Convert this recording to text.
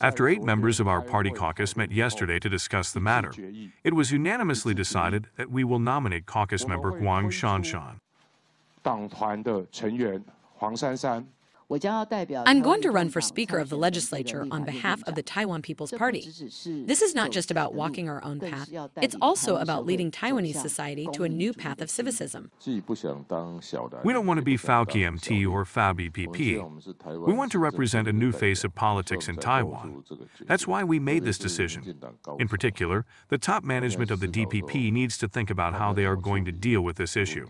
After eight members of our party caucus met yesterday to discuss the matter, it was unanimously decided that we will nominate caucus member Huang Shanshan. I'm going to run for Speaker of the Legislature on behalf of the Taiwan People's Party. This is not just about walking our own path, it's also about leading Taiwanese society to a new path of civicism. We don't want to be FAUKMT or FAUBPP. We want to represent a new face of politics in Taiwan. That's why we made this decision. In particular, the top management of the DPP needs to think about how they are going to deal with this issue.